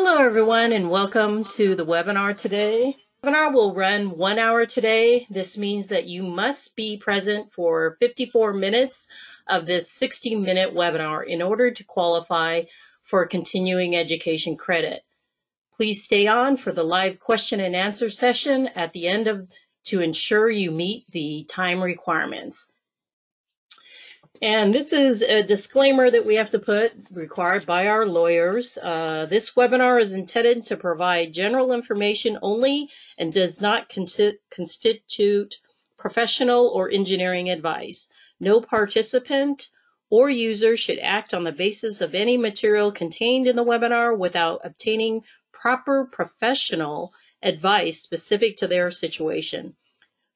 Hello, everyone, and welcome to the webinar today. The webinar will run one hour today. This means that you must be present for 54 minutes of this 60 minute webinar in order to qualify for continuing education credit. Please stay on for the live question and answer session at the end of to ensure you meet the time requirements. And this is a disclaimer that we have to put required by our lawyers. Uh, this webinar is intended to provide general information only and does not constitute professional or engineering advice. No participant or user should act on the basis of any material contained in the webinar without obtaining proper professional advice specific to their situation.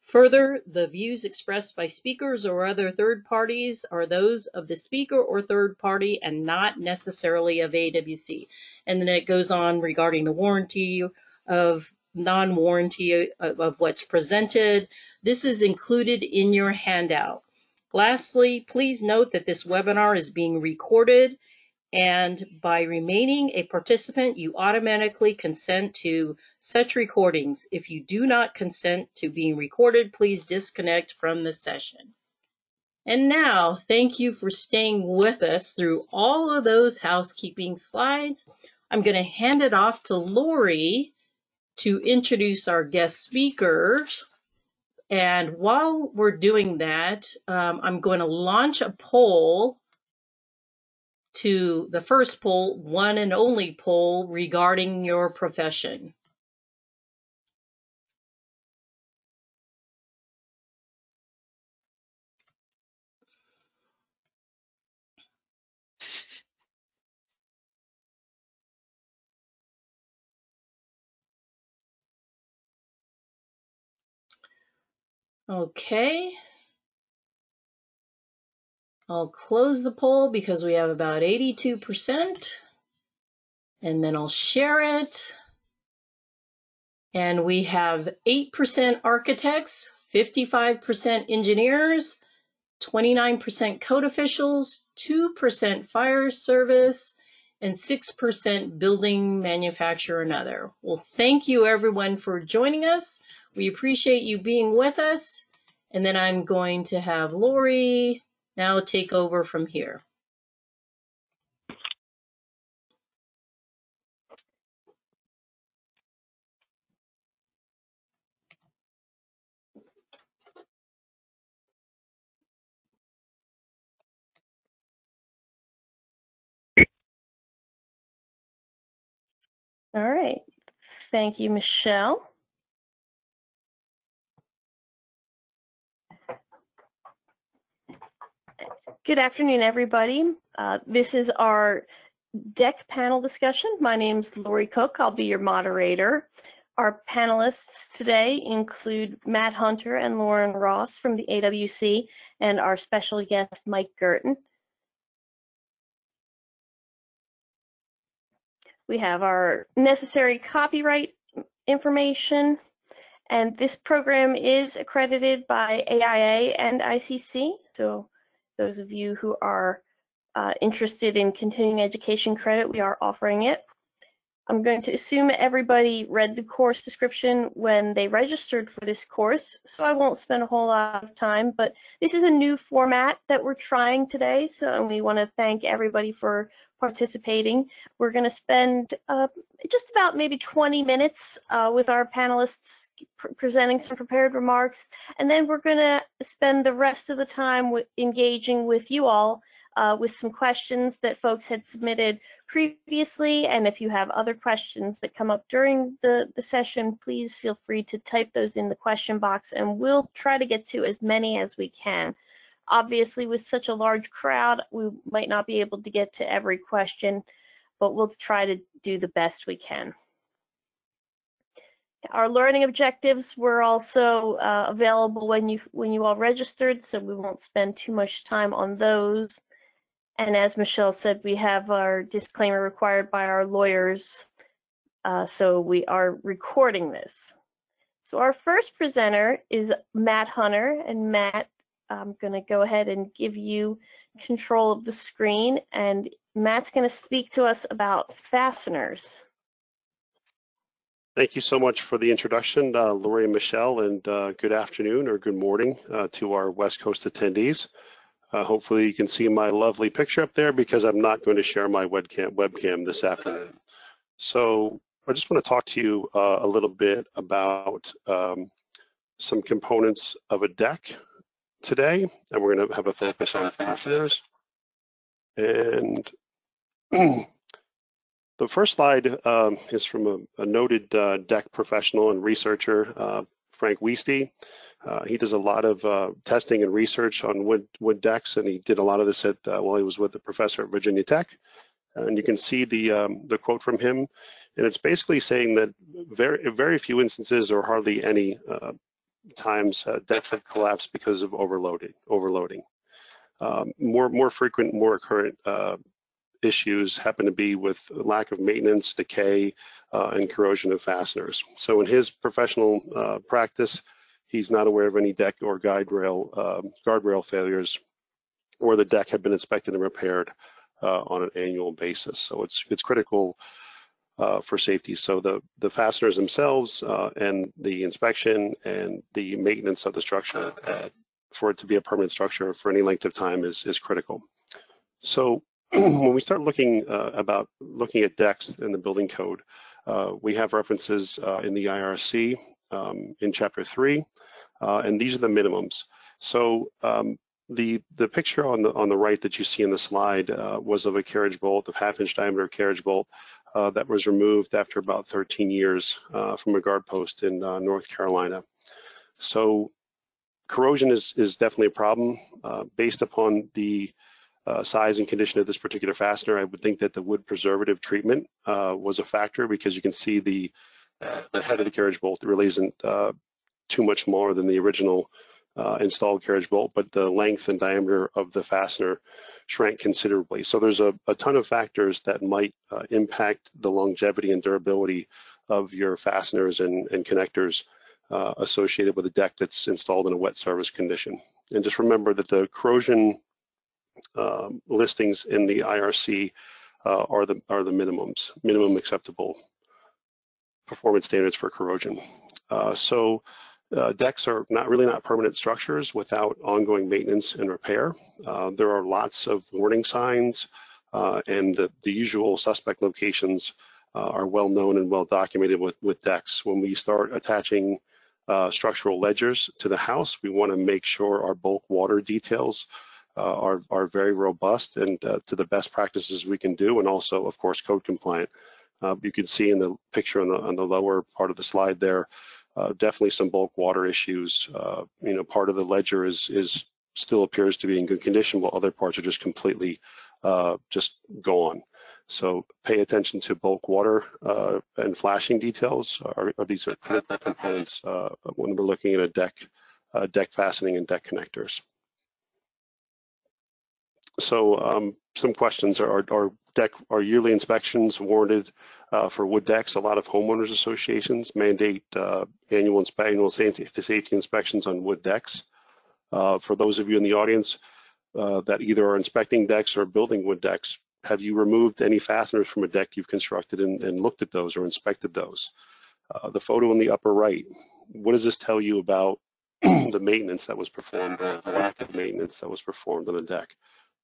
Further, the views expressed by speakers or other third parties are those of the speaker or third party and not necessarily of AWC. And then it goes on regarding the warranty of non-warranty of, of what's presented. This is included in your handout. Lastly, please note that this webinar is being recorded and by remaining a participant, you automatically consent to such recordings. If you do not consent to being recorded, please disconnect from the session. And now, thank you for staying with us through all of those housekeeping slides. I'm going to hand it off to Lori to introduce our guest speakers. And while we're doing that, um, I'm going to launch a poll to the first poll, one and only poll regarding your profession. Okay. I'll close the poll because we have about 82%. And then I'll share it. And we have 8% architects, 55% engineers, 29% code officials, 2% fire service, and 6% building manufacturer and other. Well, thank you everyone for joining us. We appreciate you being with us. And then I'm going to have Lori now take over from here. All right. Thank you, Michelle. Good afternoon, everybody. Uh, this is our deck panel discussion. My name is Lori Cook. I'll be your moderator. Our panelists today include Matt Hunter and Loren Ross from the AWC and our special guest, Mike Guertin. We have our necessary copyright information, and this program is accredited by AIA and ICC, so those of you who are uh, interested in continuing education credit, we are offering it. I'm going to assume everybody read the course description when they registered for this course, so I won't spend a whole lot of time, but this is a new format that we're trying today, so we want to thank everybody for participating. We're going to spend uh, just about maybe 20 minutes uh, with our panelists pr presenting some prepared remarks, and then we're going to spend the rest of the time engaging with you all uh, with some questions that folks had submitted previously. And if you have other questions that come up during the, the session, please feel free to type those in the question box and we'll try to get to as many as we can. Obviously, with such a large crowd, we might not be able to get to every question, but we'll try to do the best we can. Our learning objectives were also uh, available when you when you all registered, so we won't spend too much time on those. And as Michelle said, we have our disclaimer required by our lawyers, uh, so we are recording this. So our first presenter is Matt Hunter, and Matt, I'm going to go ahead and give you control of the screen, and Matt's going to speak to us about fasteners. Thank you so much for the introduction, uh, Lori and Michelle, and uh, good afternoon or good morning uh, to our West Coast attendees. Uh, hopefully you can see my lovely picture up there because I'm not going to share my webcam, webcam this afternoon. So I just want to talk to you uh, a little bit about um, some components of a deck today, and we're going to have a focus on fasteners. And The first slide um, is from a, a noted uh, deck professional and researcher, uh, Frank Woeste. Uh, he does a lot of uh, testing and research on wood, wood decks, and he did a lot of this at uh, while he was with the professor at Virginia Tech. And you can see the um, the quote from him, and it's basically saying that very very few instances or hardly any uh, times decks have collapsed because of overloading. Overloading. Um, more more frequent, more occurrent issues happen to be with lack of maintenance, decay, uh, and corrosion of fasteners. So in his professional uh, practice, he's not aware of any deck or guide rail, um, guardrail failures or the deck had been inspected and repaired uh, on an annual basis. So it's it's critical uh, for safety. So the, the fasteners themselves uh, and the inspection and the maintenance of the structure uh, for it to be a permanent structure for any length of time is, is critical. So when we start looking uh, about looking at decks in the building code, uh, we have references in the IRC um, in chapter three, and these are the minimums. So um, the the picture on the on the right that you see in the slide uh, was of a carriage bolt, of half inch diameter carriage bolt uh, that was removed after about 13 years from a guard post in North Carolina. So corrosion is is definitely a problem based upon the uh, size and condition of this particular fastener, I would think that the wood preservative treatment uh, was a factor because you can see the, uh, the head of the carriage bolt really isn't uh, too much more than the original uh, installed carriage bolt, but the length and diameter of the fastener shrank considerably. So there's a, a ton of factors that might uh, impact the longevity and durability of your fasteners and, and connectors associated with a deck that's installed in a wet service condition. And just remember that the corrosion um, listings in the IRC uh, are the are the minimums, minimum acceptable performance standards for corrosion. Uh, so uh, decks are not really not permanent structures without ongoing maintenance and repair. Uh, there are lots of warning signs uh, and the, the, usual suspect locations uh, are well known and well documented with, with decks. When we start attaching structural ledgers to the house, we want to make sure our bulk water details uh, are, are very robust and uh, to the best practices we can do, and also, of course, code compliant. Uh, you can see in the picture on the, on the lower part of the slide there, definitely some bulk water issues. you know, part of the ledger is, is still appears to be in good condition, while other parts are just completely uh, just gone. So pay attention to bulk water uh, and flashing details. Are, are these are critical components uh, when we're looking at a deck, deck fastening and deck connectors. So um, some questions are, are deck are yearly inspections warranted uh, for wood decks? A lot of homeowners associations mandate uh, annual, annual safety, inspections on wood decks. Uh, for those of you in the audience uh, that either are inspecting decks or building wood decks, have you removed any fasteners from a deck you've constructed and, and looked at those or inspected those? Uh, the photo in the upper right, what does this tell you about the maintenance that was performed or the lack of maintenance that was performed on the deck?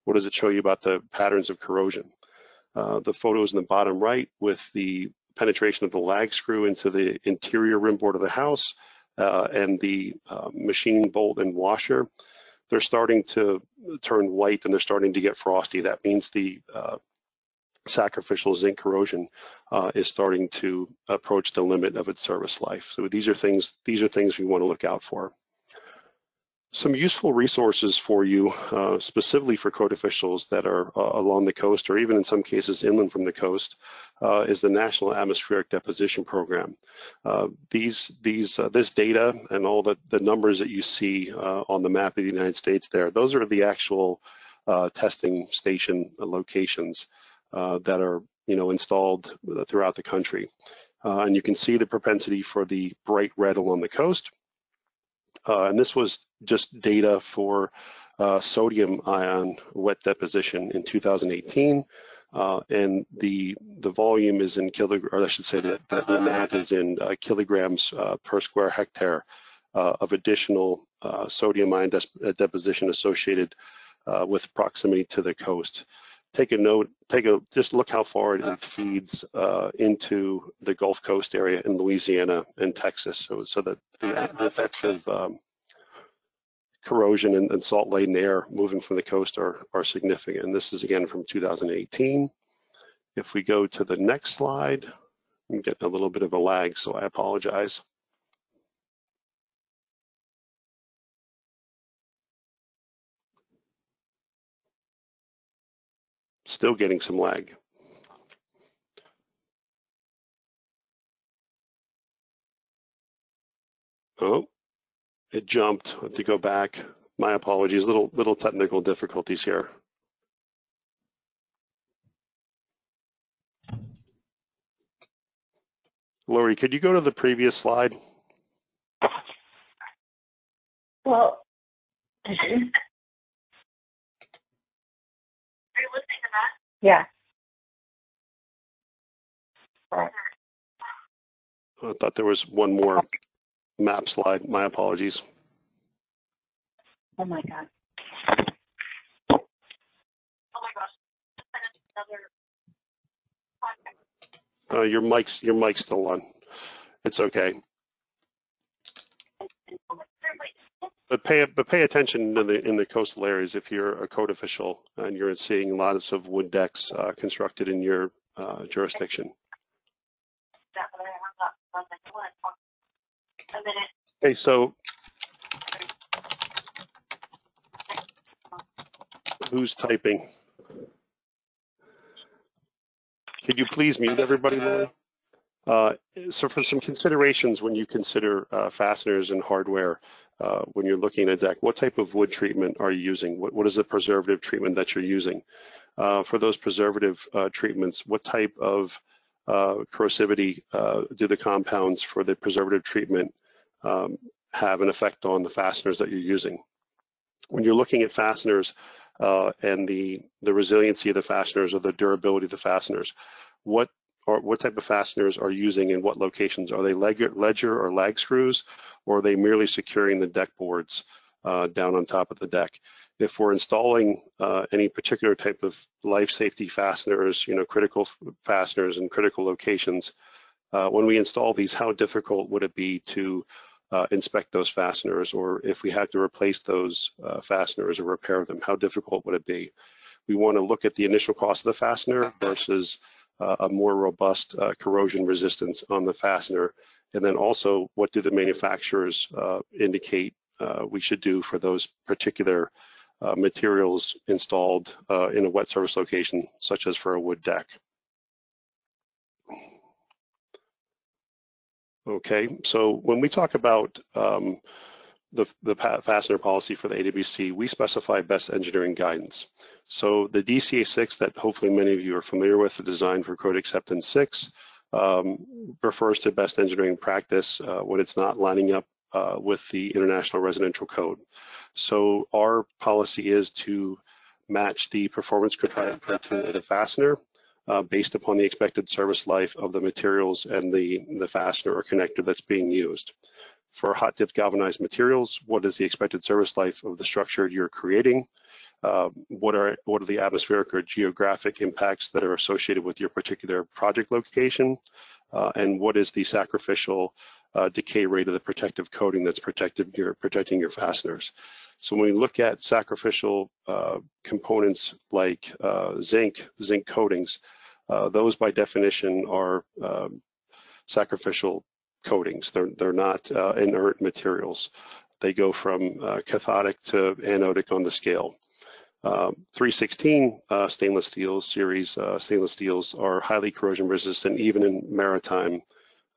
What does it show you about the patterns of corrosion? Uh, the photos in the bottom right with the penetration of the lag screw into the interior rim board of the house uh, and the uh, machine bolt and washer, they're starting to turn white and they're starting to get frosty. That means the uh, sacrificial zinc corrosion uh, is starting to approach the limit of its service life. So these are things these are things we want to look out for. Some useful resources for you, uh, specifically for code officials that are uh, along the coast or even in some cases inland from the coast, uh, is the National Atmospheric Deposition Program. Uh, these, these, uh, this data and all the, the numbers that you see uh, on the map of the United States there, those are the actual testing station locations that are you know, installed throughout the country. and you can see the propensity for the bright red along the coast uh, and this was just data for uh, sodium ion wet deposition in 2018. uh, and the the volume is in kilograms, or I should say that, that the mat is in uh, kilograms uh, per square hectare uh, of additional sodium ion deposition associated with proximity to the coast. Take a note, take a just look how far it feeds into the Gulf Coast area in Louisiana and Texas. So, so that the, the effects of um, corrosion and, and salt-laden air moving from the coast are, are significant. And this is again from 2018. If we go to the next slide, I'm getting a little bit of a lag, so I apologize. Still getting some lag. Oh, it jumped. I have to go back. My apologies. Little little technical difficulties here. Lori, could you go to the previous slide? Well, are you listening to that? Yeah. I thought there was one more map slide. My apologies. Oh my God. Oh my gosh. Uh, your mic's your mic's still on. It's okay. But pay but pay attention in the in the coastal areas if you're a code official and you're seeing lots of wood decks uh, constructed in your uh, jurisdiction. Okay, so who's typing? Could you please mute everybody, Lori? Uh, so for some considerations when you consider uh, fasteners and hardware, uh, when you're looking at a deck, what type of wood treatment are you using? What, what is the preservative treatment that you're using? Uh, for those preservative uh, treatments, what type of uh, corrosivity do the compounds for the preservative treatment um, have an effect on the fasteners that you're using. When you're looking at fasteners uh, and the, the resiliency of the fasteners or the durability of the fasteners, what or what type of fasteners are using in what locations? Are they ledger, or lag screws, or are they merely securing the deck boards uh, down on top of the deck? If we're installing uh, any particular type of life safety fasteners, you know, critical fasteners in critical locations, uh, when we install these, how difficult would it be to uh, inspect those fasteners, or if we had to replace those uh, fasteners or repair them, how difficult would it be? We want to look at the initial cost of the fastener versus a more robust uh, corrosion resistance on the fastener. And then also, what do the manufacturers uh, indicate uh, we should do for those particular materials installed in a wet service location, such as for a wood deck? Okay, so when we talk about um, the, the fastener policy for the AWC, we specify best engineering guidance. So the DCA 6 that hopefully many of you are familiar with, the design for code acceptance 6, um, refers to best engineering practice uh, when it's not lining up uh, with the International Residential Code. So our policy is to match the performance criteria of the fastener uh, based upon the expected service life of the materials and the, the fastener or connector that's being used. For hot dip galvanized materials, what is the expected service life of the structure you're creating? Uh, what are what are the atmospheric or geographic impacts that are associated with your particular project location? Uh, and what is the sacrificial uh, decay rate of the protective coating that's your, protecting your fasteners? So when we look at sacrificial uh, components like uh, zinc, zinc coatings, uh, those by definition are um, sacrificial coatings. They're, they're not inert materials. They go from cathodic to anodic on the scale. Um, 316 uh, stainless steel series uh, stainless steels are highly corrosion resistant even in maritime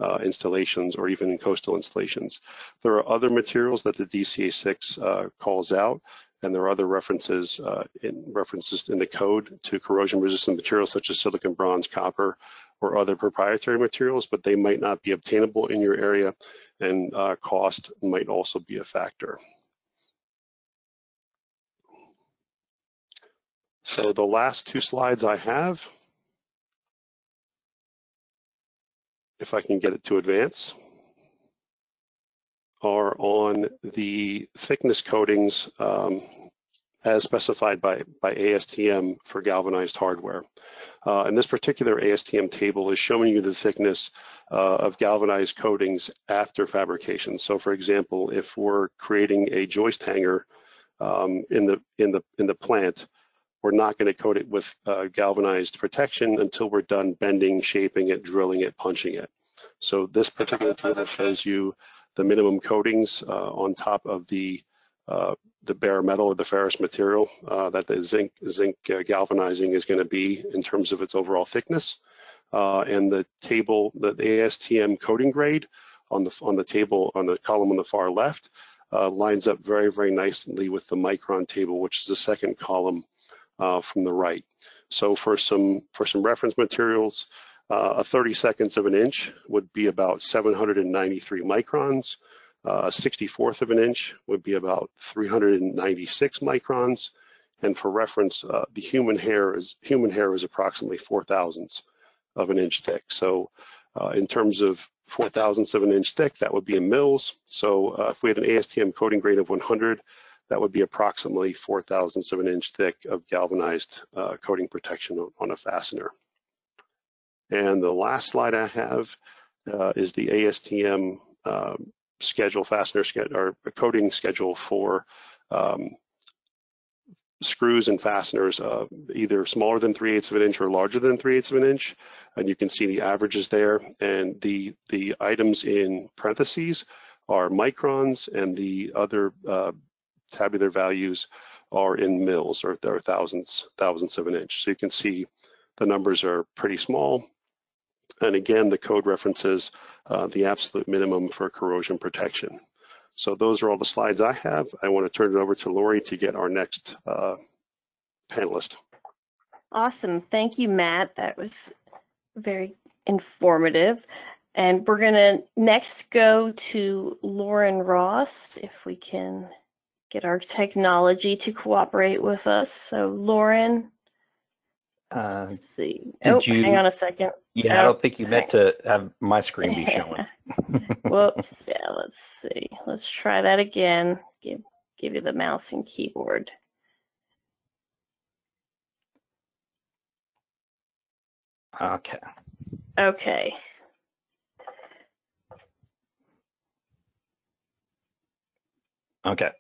uh, installations or even in coastal installations. There are other materials that the DCA6 calls out and there are other references uh, in references in the code to corrosion resistant materials such as silicon, bronze, copper, or other proprietary materials, but they might not be obtainable in your area and uh, cost might also be a factor. So the last two slides I have, if I can get it to advance, are on the thickness coatings um, as specified by, by ASTM for galvanized hardware. Uh, and this particular ASTM table is showing you the thickness uh, of galvanized coatings after fabrication. So for example, if we're creating a joist hanger um, in, the, in, the, in the plant, we're not going to coat it with uh, galvanized protection until we're done bending, shaping it, drilling it, punching it. So this particular table shows you the minimum coatings uh, on top of the uh, the bare metal or the ferrous material uh, that the zinc zinc uh, galvanizing is going to be in terms of its overall thickness. Uh, and the table, the ASTM coating grade on the on the table on the column on the far left uh, lines up very very nicely with the micron table, which is the second column uh, from the right. So for some for some reference materials, uh, a 30 seconds of an inch would be about 793 microns. Uh, a 64th of an inch would be about 396 microns. And for reference, uh, the human hair is human hair is approximately four thousandths of an inch thick. So uh, in terms of four thousandths of an inch thick, that would be in mils. So uh, if we had an ASTM coating grade of 100, that would be approximately four thousandths of an inch thick of galvanized uh, coating protection on, on, a fastener. And the last slide I have uh, is the ASTM um, schedule, fastener schedule, or coating schedule for um, screws and fasteners, uh, either smaller than 3 eighths of an inch or larger than 3 eighths of an inch. And you can see the averages there. And the, the items in parentheses are microns and the other uh, tabular values are in mils or thousands, thousands of an inch. So you can see the numbers are pretty small. And again, the code references uh, the absolute minimum for corrosion protection. So those are all the slides I have. I want to turn it over to Lori to get our next uh, panelist. Awesome. Thank you, Matt. That was very informative. And we're going to next go to Loren Ross, if we can get our technology to cooperate with us. So Loren, uh, let's see. Oh, you, hang on a second. Yeah, oh, I don't think you meant to have my screen be showing. Whoops. Yeah, let's see. Let's try that again. Give give you the mouse and keyboard. Okay. Okay. Okay.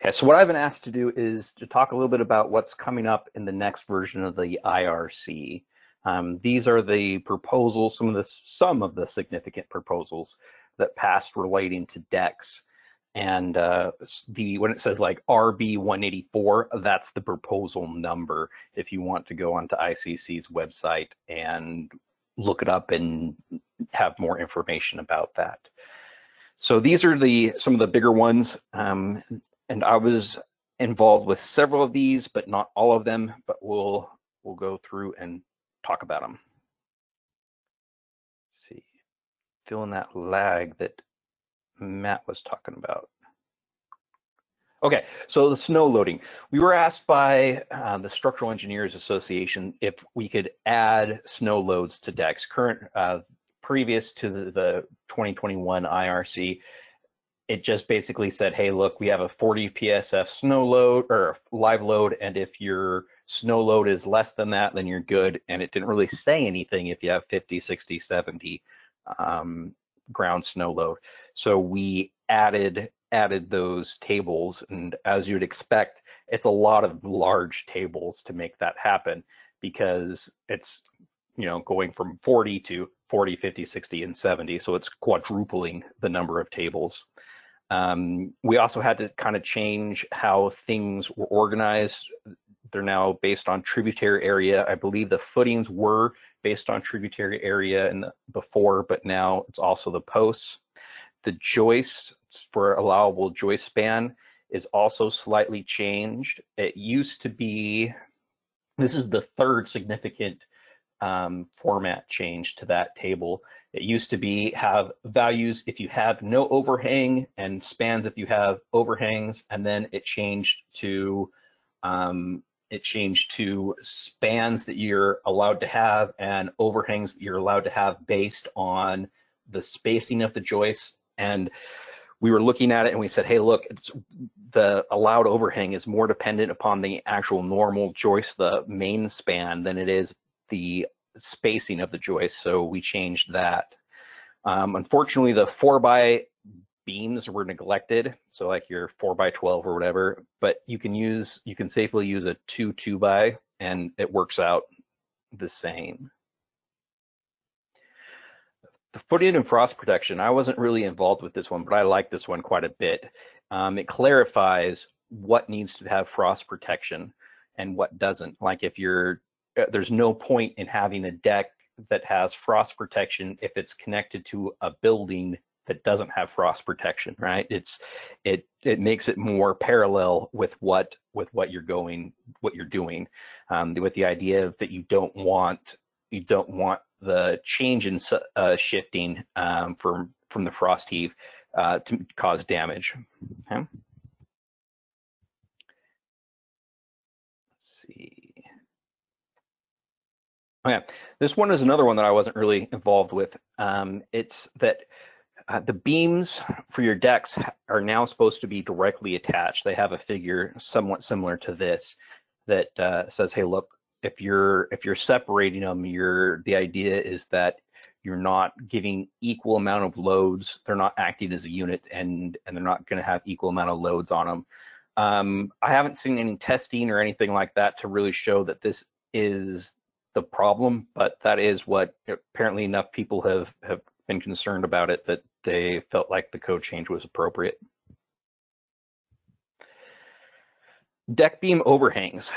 Okay, so what I've been asked to do is to talk a little bit about what's coming up in the next version of the IRC. Um, these are the proposals, some of the some of the significant proposals that passed relating to decks. And uh, the when it says like RB 184, that's the proposal number. If you want to go onto ICC's website and look it up and have more information about that. So these are the some of the bigger ones. Um, and I was involved with several of these, but not all of them, but we'll we'll go through and talk about them. Let's see, feeling that lag that Matt was talking about. Okay, so the snow loading. We were asked by uh, the Structural Engineers Association if we could add snow loads to decks. Current, uh, previous to the, the 2021 IRC, it just basically said, hey, look, we have a 40 PSF snow load or live load, and if your snow load is less than that, then you're good. And it didn't really say anything if you have 50, 60, 70 um, ground snow load. So we added added those tables, and as you'd expect, it's a lot of large tables to make that happen because it's you know going from 40 to 40, 50, 60, and 70. So it's quadrupling the number of tables. Um, we also had to kind of change how things were organized. They're now based on tributary area. I believe the footings were based on tributary area the, before, but now it's also the posts. The joist for allowable joist span is also slightly changed. It used to be, this is the third significant um, format change to that table. It used to be have values if you have no overhang and spans if you have overhangs, and then it changed to um, it changed to spans that you're allowed to have and overhangs that you're allowed to have based on the spacing of the joists. And we were looking at it and we said, hey, look, the allowed overhang is more dependent upon the actual normal joist, the main span, than it is the spacing of the joist. So we changed that. Um, unfortunately, the four by beams were neglected. So like your four by 12 or whatever, but you can use, you can safely use a two two by and it works out the same. The footing and frost protection, I wasn't really involved with this one, but I like this one quite a bit. Um, it clarifies what needs to have frost protection and what doesn't. Like if you're, there's no point in having a deck that has frost protection if it's connected to a building that doesn't have frost protection, right? It's it it makes it more parallel with what with what you're going what you're doing, um, with the idea that you don't want you don't want the change in uh, shifting um, from from the frost heave uh, to cause damage. Okay. Let's see. Okay, this one is another one that I wasn't really involved with. Um, it's that uh, the beams for your decks are now supposed to be directly attached. They have a figure somewhat similar to this that uh, says, "Hey, look, if you're if you're separating them, you're the idea is that you're not giving equal amount of loads. They're not acting as a unit, and and they're not going to have equal amount of loads on them." Um, I haven't seen any testing or anything like that to really show that this is the problem, but that is what apparently enough people have have been concerned about it that they felt like the code change was appropriate. Deck beam overhangs.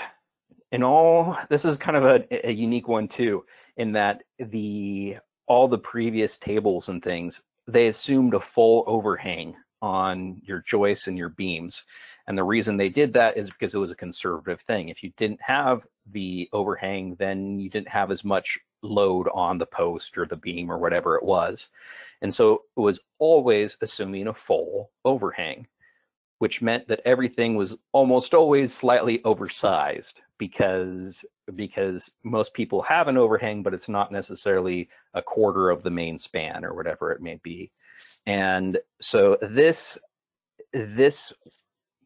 In all, this is kind of a, a unique one too, in that the all the previous tables and things, they assumed a full overhang on your joists and your beams. And the reason they did that is because it was a conservative thing. If you didn't have the overhang, then you didn't have as much load on the post or the beam or whatever it was. And so it was always assuming a full overhang, which meant that everything was almost always slightly oversized because because most people have an overhang, but it's not necessarily a quarter of the main span or whatever it may be. And so this this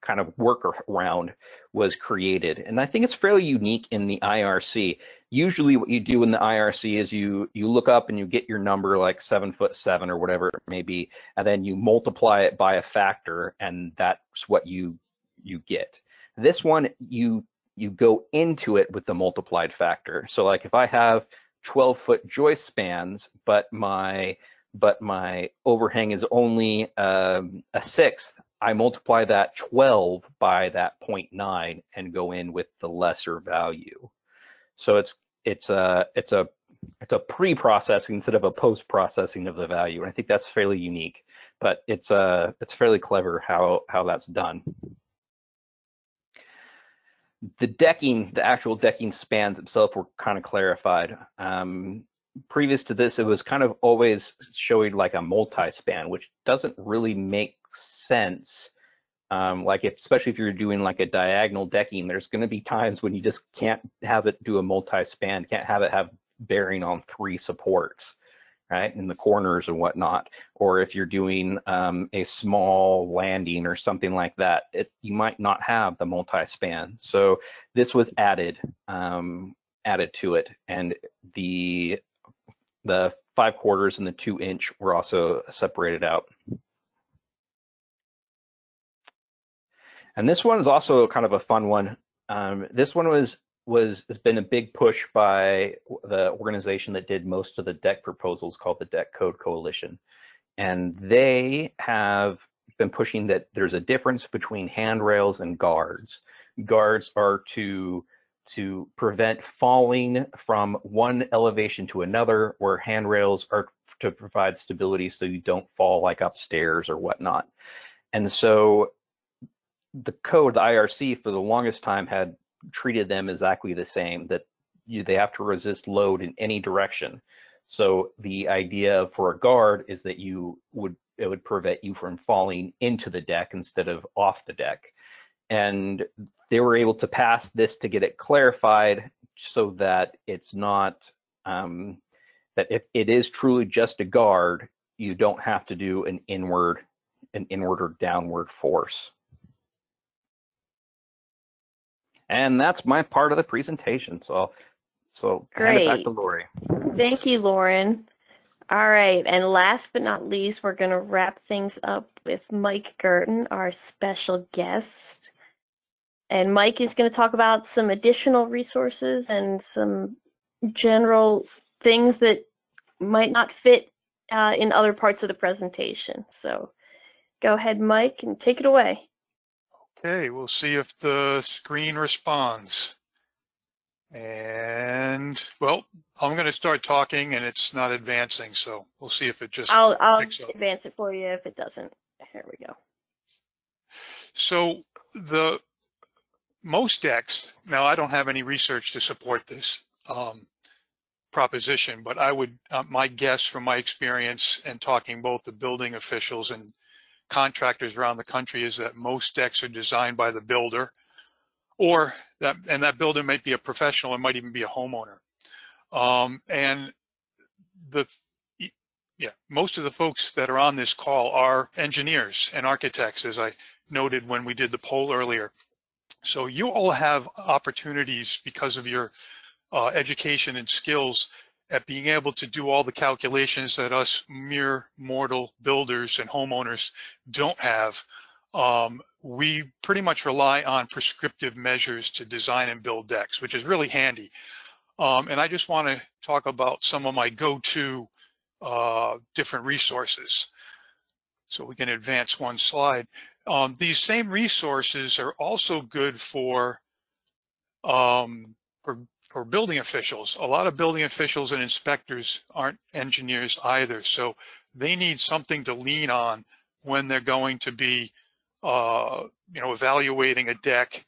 kind of workaround was created. And I think it's fairly unique in the IRC. Usually what you do in the IRC is you you look up and you get your number like seven foot seven or whatever it may be, and then you multiply it by a factor, and that's what you you get. This one you you go into it with the multiplied factor. So like if I have 12 foot joist spans, but my but my overhang is only um, a sixth, I multiply that 12 by that 0.9 and go in with the lesser value. So it's it's a it's a it's a pre-processing instead of a post-processing of the value. And I think that's fairly unique, but it's uh it's fairly clever how how that's done. The decking, the actual decking spans itself were kind of clarified. Um, previous to this, it was kind of always showing like a multi-span, which doesn't really make sense. Um, like if, especially if you're doing like a diagonal decking, there's going to be times when you just can't have it do a multi-span, can't have it have bearing on three supports, right, in the corners and whatnot. Or if you're doing um, a small landing or something like that, it, you might not have the multi-span. So this was added um, added to it, and the the five quarters and the two inch were also separated out. And this one is also kind of a fun one. Um, this one was was has been a big push by the organization that did most of the deck proposals called the Deck Code Coalition. And they have been pushing that there's a difference between handrails and guards. Guards are to to prevent falling from one elevation to another, where handrails are to provide stability so you don't fall like upstairs or whatnot. And so the code, the IRC, for the longest time had treated them exactly the same, that you, they have to resist load in any direction. So the idea for a guard is that you would it would prevent you from falling into the deck instead of off the deck. and they were able to pass this to get it clarified so that it's not um, that if it is truly just a guard, you don't have to do an inward, an inward or downward force. And that's my part of the presentation. So, so hand it back to Lori. Thank you, Loren. All right, and last but not least, we're going to wrap things up with Mike Guertin, our special guest. And Mike is going to talk about some additional resources and some general things that might not fit uh, in other parts of the presentation. So go ahead, Mike, and take it away. Okay, we'll see if the screen responds. And, well, I'm going to start talking and it's not advancing, so we'll see if it just I'll I'll advance it for you if it doesn't. Here we go. So the most decks, now I don't have any research to support this um, proposition, but I would, uh, my guess from my experience and talking both to building officials and contractors around the country is that most decks are designed by the builder or that, and that builder might be a professional or might even be a homeowner. Um, and the, yeah, most of the folks that are on this call are engineers and architects, as I noted when we did the poll earlier. So you all have opportunities because of your uh, education and skills at being able to do all the calculations that us mere mortal builders and homeowners don't have. Um, we pretty much rely on prescriptive measures to design and build decks, which is really handy. Um, and I just want to talk about some of my go-to uh, different resources. So we can advance one slide. Um, these same resources are also good for, um, for, for building officials. A lot of building officials and inspectors aren't engineers either. So they need something to lean on when they're going to be, uh, you know, evaluating a deck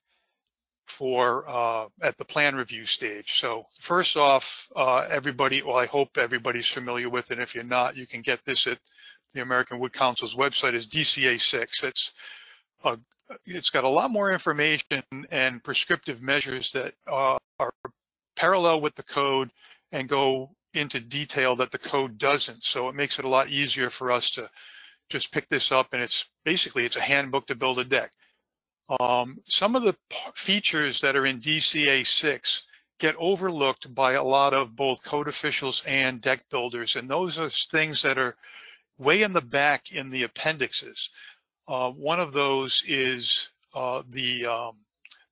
for uh, at the plan review stage. So first off, uh, everybody, well, I hope everybody's familiar with it. If you're not, you can get this at the American Wood Council's website is DCA 6. It's uh, it's got a lot more information and prescriptive measures that uh, are parallel with the code and go into detail that the code doesn't. So it makes it a lot easier for us to just pick this up and it's basically it's a handbook to build a deck. Um, some of the features that are in DCA 6 get overlooked by a lot of both code officials and deck builders and those are things that are way in the back in the appendixes. Uh, one of those is uh, the um,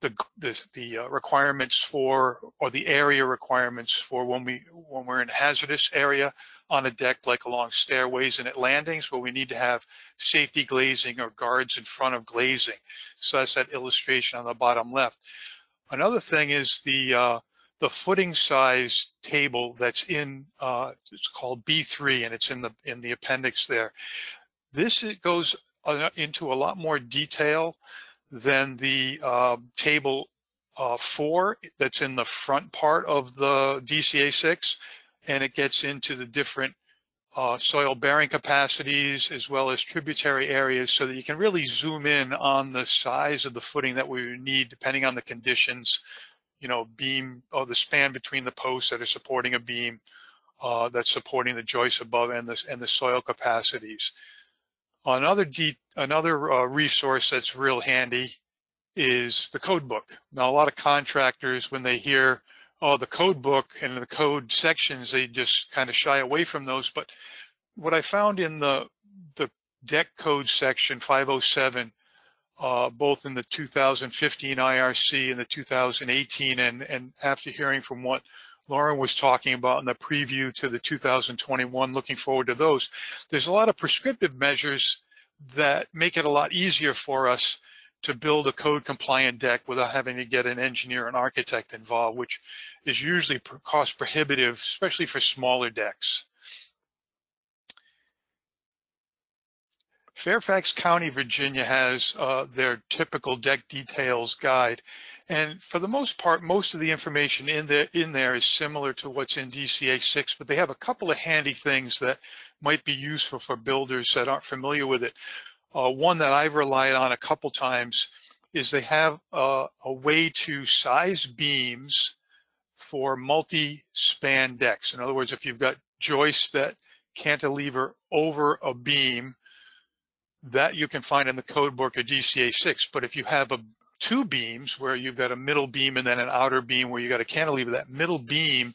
the the, the uh, requirements for or the area requirements for when we when we're in a hazardous area on a deck like along stairways and at landings where we need to have safety glazing or guards in front of glazing. So that's that illustration on the bottom left. Another thing is the uh, the footing size table that's in uh, it's called B3 and it's in the in the appendix there. This it goes uh, into a lot more detail than the uh, table uh, four that's in the front part of the DCA six, and it gets into the different uh, soil bearing capacities as well as tributary areas so that you can really zoom in on the size of the footing that we need depending on the conditions, you know, beam or the span between the posts that are supporting a beam uh, that's supporting the joists above and the, and the soil capacities. Another another uh, resource that's real handy is the code book. Now, a lot of contractors, when they hear, oh, the code book and the code sections, they just kind of shy away from those. But what I found in the, the deck code section 507, uh, both in the 2015 IRC and the 2018, and, and after hearing from what Loren was talking about in the preview to the 2021, looking forward to those. There's a lot of prescriptive measures that make it a lot easier for us to build a code compliant deck without having to get an engineer and architect involved, which is usually cost prohibitive, especially for smaller decks. Fairfax County, Virginia has uh, their typical deck details guide. And for the most part, most of the information in there, in there is similar to what's in DCA 6, but they have a couple of handy things that might be useful for builders that aren't familiar with it. Uh, one that I've relied on a couple times is they have a, a way to size beams for multi-span decks. In other words, if you've got joists that cantilever over a beam, that you can find in the code book of DCA6. But if you have a two beams where you've got a middle beam and then an outer beam where you got a cantilever, that middle beam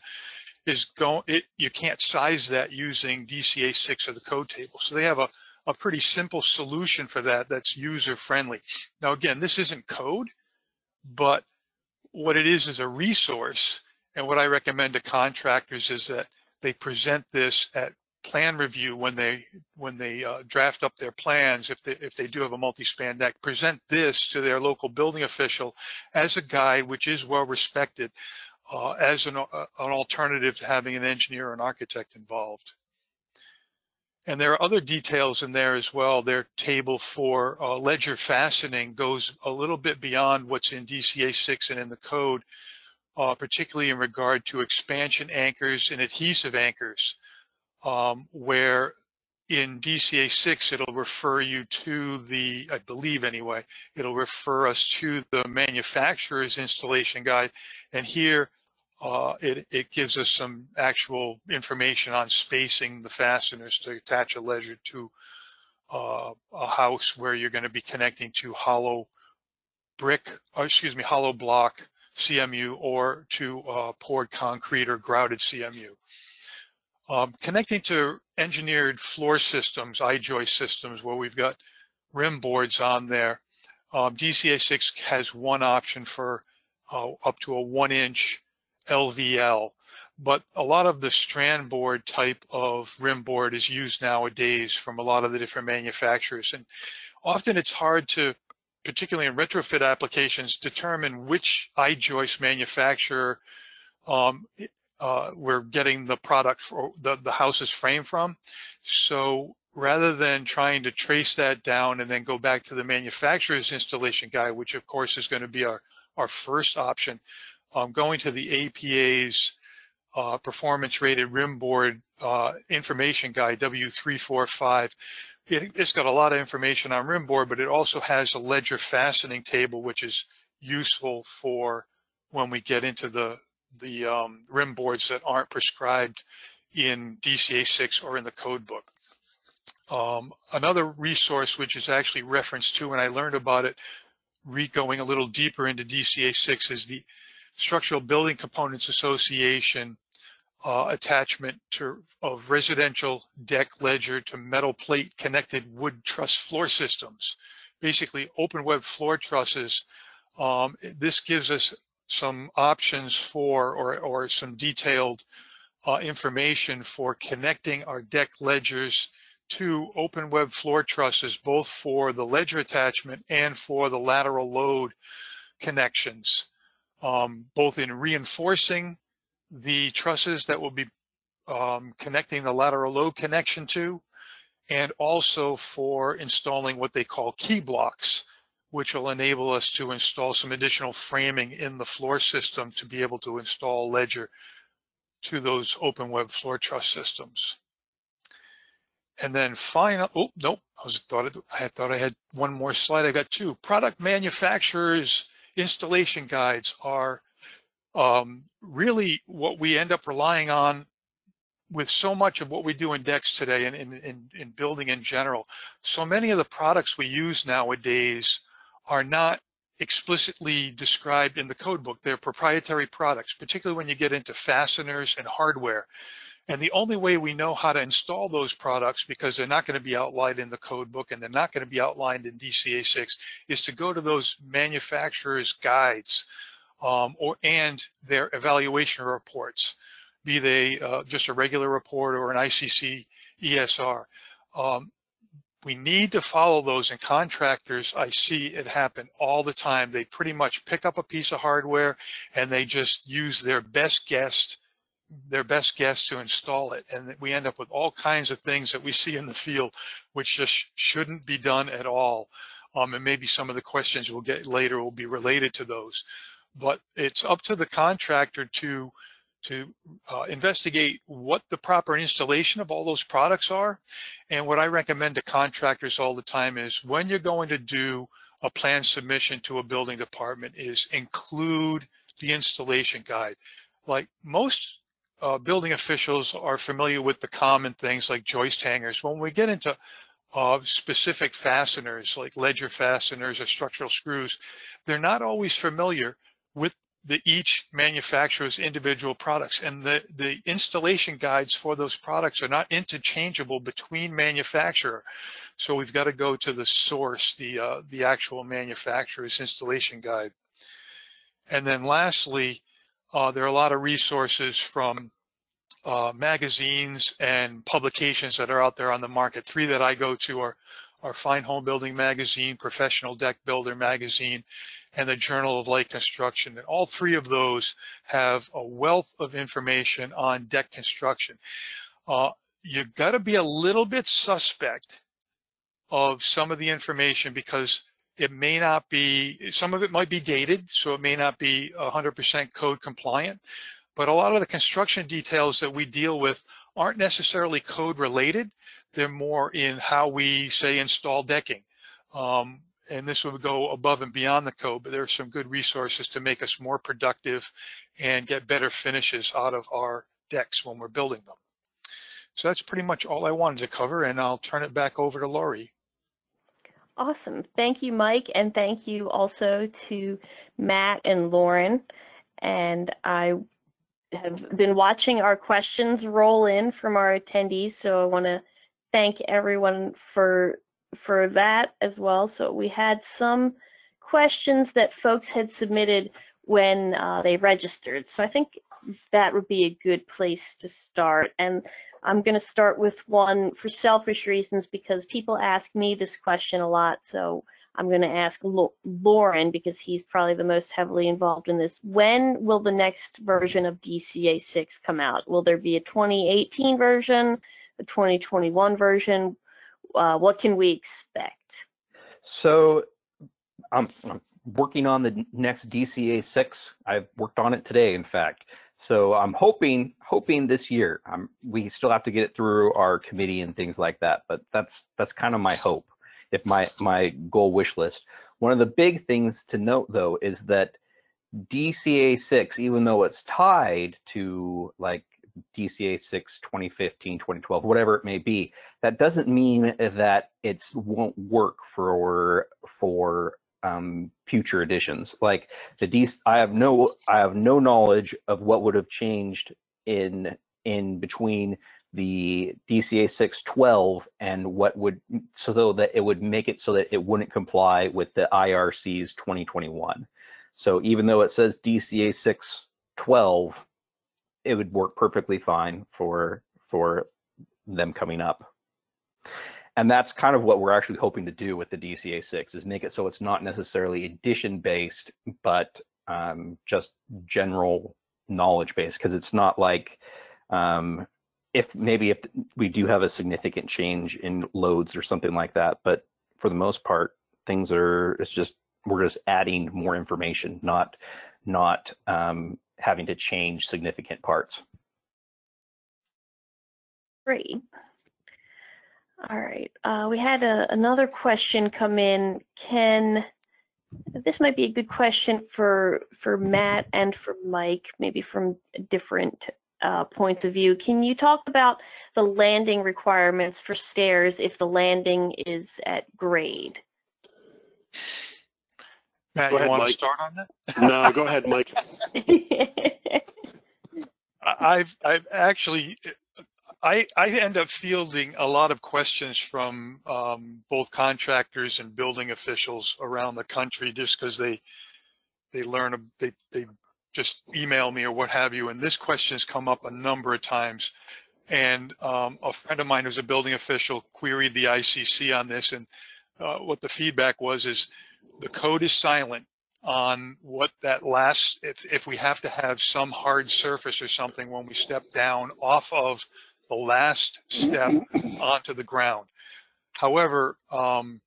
is going, it, you can't size that using DCA6 or the code table. So they have a, a pretty simple solution for that that's user friendly. Now, again, this isn't code, but what it is is a resource. And what I recommend to contractors is that they present this at plan review when they when they uh, draft up their plans if they if they do have a multi-span deck present this to their local building official as a guide which is well respected uh, as an, uh, an alternative to having an engineer or an architect involved and there are other details in there as well. Their table for uh, ledger fastening goes a little bit beyond what's in DCA 6 and in the code, uh, particularly in regard to expansion anchors and adhesive anchors, um, where in DCA 6, it'll refer you to the, I believe anyway, it'll refer us to the manufacturer's installation guide. And here, uh, it, it gives us some actual information on spacing the fasteners to attach a ledger to uh, a house where you're going to be connecting to hollow brick, or excuse me, hollow block CMU or to uh, poured concrete or grouted CMU. Um, connecting to engineered floor systems, I-joist systems, where we've got rim boards on there, um, DCA6 has one option for uh, up to a one inch LVL, but a lot of the strand board type of rim board is used nowadays from a lot of the different manufacturers. And often it's hard to, particularly in retrofit applications, determine which I-joist manufacturer um, uh, we're getting the product for the, the house's frame from. So rather than trying to trace that down and then go back to the manufacturer's installation guide, which of course is going to be our, our first option, um, going to the APA's uh, performance rated rim board uh, information guide W345. It, has got a lot of information on rim board, but it also has a ledger fastening table, which is useful for when we get into the the um, rim boards that aren't prescribed in DCA 6 or in the code book. Um, another resource which is actually referenced to, and I learned about it going a little deeper into DCA 6 is the Structural Building Components Association uh, attachment to, of residential deck ledger to metal plate connected wood truss floor systems, basically open web floor trusses. Um, this gives us some options for or, or some detailed uh, information for connecting our deck ledgers to open web floor trusses, both for the ledger attachment and for the lateral load connections. Um, both in reinforcing the trusses that will be um, connecting the lateral load connection to, and also for installing what they call key blocks, which will enable us to install some additional framing in the floor system to be able to install ledger to those open web floor truss systems. And then final, oh, nope, I was thought I had thought I had one more slide. I got two. Product manufacturers installation guides are um, really what we end up relying on with so much of what we do in decks today and in, in, in, building in general. So many of the products we use nowadays are not explicitly described in the code book. They're proprietary products, particularly when you get into fasteners and hardware. And the only way we know how to install those products, because they're not going to be outlined in the code book and they're not going to be outlined in DCA 6, is to go to those manufacturers' guides um, or and their evaluation reports, be they uh, just a regular report or an ICC ESR. Um, we need to follow those and contractors i see it happen all the time they pretty much pick up a piece of hardware and they just use their best guess their best guess to install it. And we end up with all kinds of things that we see in the field, which just shouldn't be done at all. Um, and maybe some of the questions we'll get later will be related to those. But it's up to the contractor to to uh, investigate what the proper installation of all those products are. And what I recommend to contractors all the time is when you're going to do a plan submission to a building department is include the installation guide. Like most uh, building officials are familiar with the common things like joist hangers. When we get into uh, specific fasteners like ledger fasteners or structural screws, they're not always familiar the each manufacturer's individual products. And the the installation guides for those products are not interchangeable between manufacturer. So we've got to go to the source the uh, the actual manufacturer's installation guide. And then lastly uh, there are a lot of resources from uh, magazines and publications that are out there on the market. Three that I go to are our Fine Home Building Magazine, Professional Deck Builder Magazine, and the Journal of Light Construction. And all three of those have a wealth of information on deck construction. Uh, you've got to be a little bit suspect of some of the information because it may not be, some of it might be dated, so it may not be 100% code compliant, but a lot of the construction details that we deal with aren't necessarily code related. They're more in how we say install decking. Um, and this would go above and beyond the code, but there are some good resources to make us more productive and get better finishes out of our decks when we're building them. So that's pretty much all I wanted to cover, and I'll turn it back over to Laurie. Awesome. Thank you, Mike, and thank you also to Matt and Loren. And I have been watching our questions roll in from our attendees, so I want to thank everyone for for that as well. So we had some questions that folks had submitted when uh, they registered. So I think that would be a good place to start. And I'm going to start with one for selfish reasons because people ask me this question a lot. So I'm going to ask Loren because he's probably the most heavily involved in this. When will the next version of DCA 6 come out? Will there be a 2018 version, a 2021 version? Uh, what can we expect? So I'm, I'm, working on the next DCA six. I've worked on it today, in fact. So I'm hoping hoping this year. I'm, we still have to get it through our committee and things like that, but that's that's kind of my hope. If my my goal wish list. One of the big things to note though is that DCA six, even though it's tied to like DCA 6, 2015, 2012, whatever it may be, that doesn't mean that it won't work for for um, future editions. Like the D, I have no I have no knowledge of what would have changed in in between the DCA 612 and what would so that it would make it so that it wouldn't comply with the IRC's 2021. So even though it says DCA 612, it would work perfectly fine for for them coming up. And that's kind of what we're actually hoping to do with the DCA 6 is make it so it's not necessarily edition based, but um, just general knowledge based because it's not like um, if maybe if we do have a significant change in loads or something like that, but for the most part, things are it's just we're just adding more information, not not um, having to change significant parts. Great. All right. Uh, we had a, another question come in. Can this might be a good question for for Matt and for Mike, maybe from different uh, points of view. Can you talk about the landing requirements for stairs if the landing is at grade? Matt, Go you ahead, want to Mike. start on that? No, go ahead, Mike. I- I've I've actually I I end up fielding a lot of questions from um, both contractors and building officials around the country just because they they learn a- they they just email me or what have you and this question has come up a number of times and um, a friend of mine who's a building official queried the ICC on this and uh, what the feedback was is the code is silent on what that last, if, if we have to have some hard surface or something when we step down off of the last step onto the ground. However, um,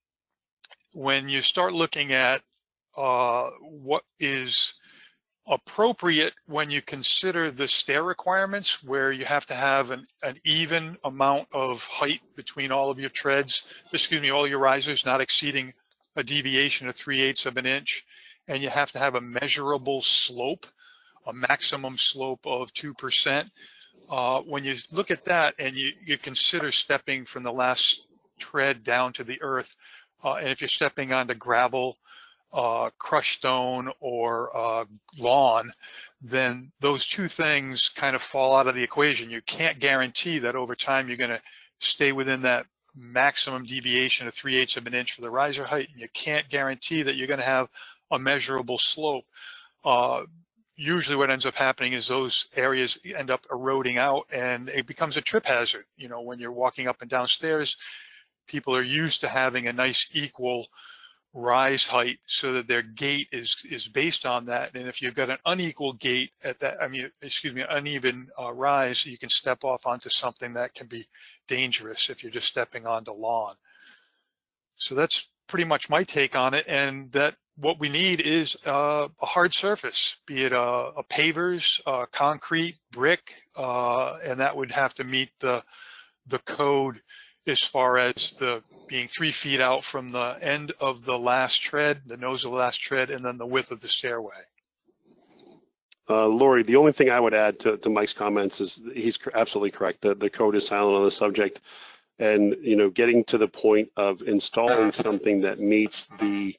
when you start looking at uh, what is appropriate when you consider the stair requirements where you have to have an, an even amount of height between all of your treads, excuse me, all your risers not exceeding a deviation of 3 eighths of an inch, and you have to have a measurable slope, a maximum slope of 2%. Uh, when you look at that and you, you consider stepping from the last tread down to the earth, uh, and if you're stepping onto gravel, uh, crushed stone, or uh, lawn, then those two things kind of fall out of the equation. You can't guarantee that over time you're going to stay within that maximum deviation of 3 eighths of an inch for the riser height, and you can't guarantee that you're going to have a measurable slope. Uh, usually what ends up happening is those areas end up eroding out and it becomes a trip hazard. You know, when you're walking up and down stairs, people are used to having a nice equal rise height so that their gait is is based on that. And if you've got an unequal gait at that, I mean, excuse me, uneven uh, rise, you can step off onto something that can be dangerous if you're just stepping onto lawn. So that's pretty much my take on it. And that what we need is uh, a hard surface, be it a, a pavers, a concrete, brick, uh, and that would have to meet the the code as far as the being three feet out from the end of the last tread, the nose of the last tread, and then the width of the stairway. Uh, Lori, the only thing I would add to, to Mike's comments is he's absolutely correct. The, the code is silent on the subject. And, you know, getting to the point of installing something that meets the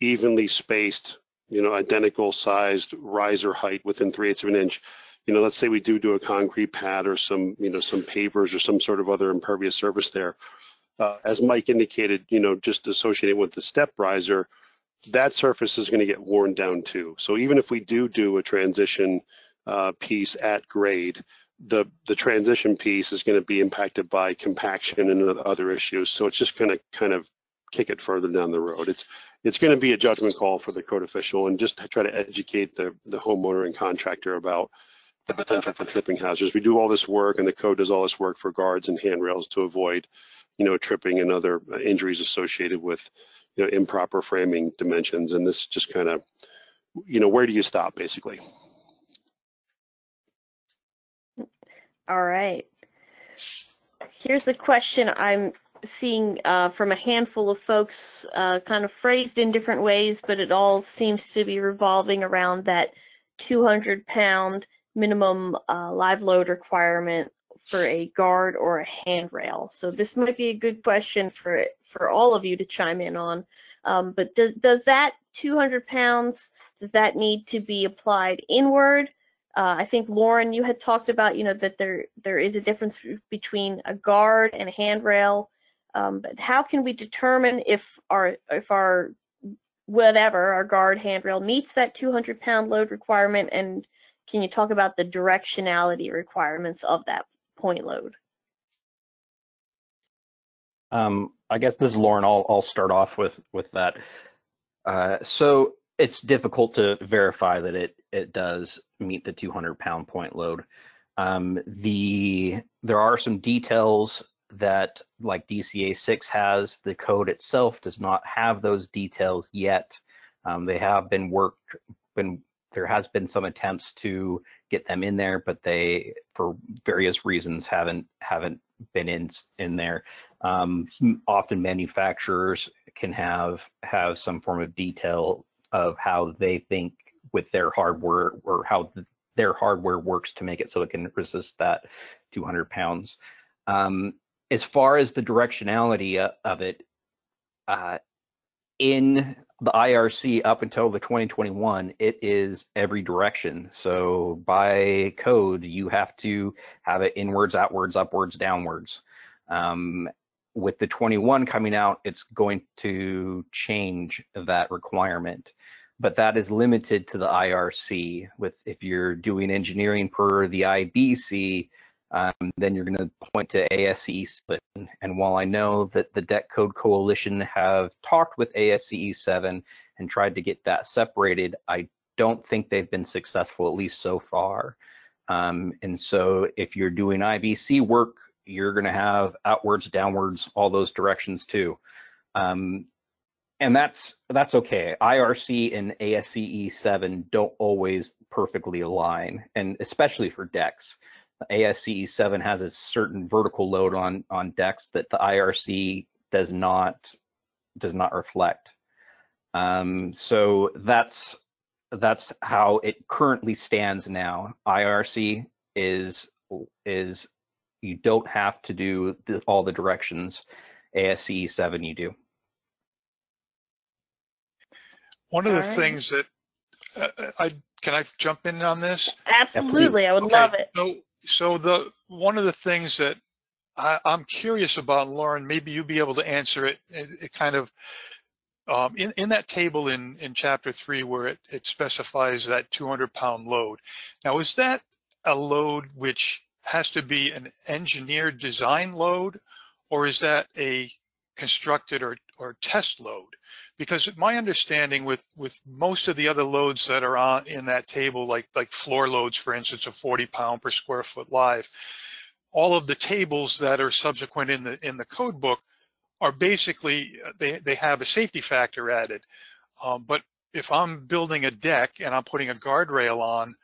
evenly spaced, you know, identical sized riser height within three eighths of an inch. You know, let's say we do do a concrete pad or some, you know, some pavers or some sort of other impervious surface there uh, as Mike indicated, you know, just associated with the step riser, that surface is going to get worn down too. So even if we do do a transition uh, piece at grade, the the transition piece is going to be impacted by compaction and other issues. So it's just going to kind of kick it further down the road. It's it's going to be a judgment call for the code official and just try to educate the the homeowner and contractor about the potential for tripping hazards. We do all this work and the code does all this work for guards and handrails to avoid you know, tripping and other injuries associated with, you know, improper framing dimensions. And this just kind of, you know, where do you stop basically? All right. Here's the question I'm seeing uh, from a handful of folks, uh, kind of phrased in different ways, but it all seems to be revolving around that 200 pound minimum uh, live load requirement for a guard or a handrail. So this might be a good question for for all of you to chime in on. Um, but does does that 200 pounds does that need to be applied inward? Uh, I think Loren, you had talked about you know that there there is a difference between a guard and a handrail. Um, but how can we determine if our if our whatever our guard handrail meets that 200 pound load requirement and can you talk about the directionality requirements of that point load? Um, I guess this is Loren. I'll, I'll start off with with that. Uh, so it's difficult to verify that it it does meet the 200 pound point load. Um, the there are some details that like DCA 6 has. The code itself does not have those details yet. Um, they have been worked been there has been some attempts to get them in there, but they, for various reasons, haven't haven't been in in there. Um, often manufacturers can have have some form of detail of how they think with their hardware or how their hardware works to make it so it can resist that 200 pounds. Um, as far as the directionality of it, uh, in the IRC up until the 2021, it is every direction. So by code, you have to have it inwards, outwards, upwards, downwards. Um, with the 21 coming out, it's going to change that requirement. But that is limited to the IRC. With if you're doing engineering per the IBC, um, then you're going to point to ASCE 7. And while I know that the Deck Code Coalition have talked with ASCE 7 and tried to get that separated, I don't think they've been successful, at least so far. Um, and so if you're doing IBC work, you're going to have outwards, downwards, all those directions too. Um, and that's that's okay. IRC and ASCE 7 don't always perfectly align, and especially for decks. ASCE 7 has a certain vertical load on on decks that the IRC does not does not reflect. Um, so that's that's how it currently stands now. IRC is is you don't have to do the, all the directions. ASCE seven you do. One of the All right. things that uh, I can I jump in on this? Absolutely, I would Okay, love it. So, so the one of the things that I, I'm curious about, Loren, maybe you'll be able to answer it. It, it kind of um, in in that table in in chapter three where it it specifies that 200 pound load. Now, is that a load which has to be an engineered design load, or is that a constructed or or test load? Because my understanding with with most of the other loads that are on in that table, like like floor loads, for instance, of 40 pound per square foot live, all of the tables that are subsequent in the in the code book are basically they they have a safety factor added. Um, but if I'm building a deck and I'm putting a guardrail on,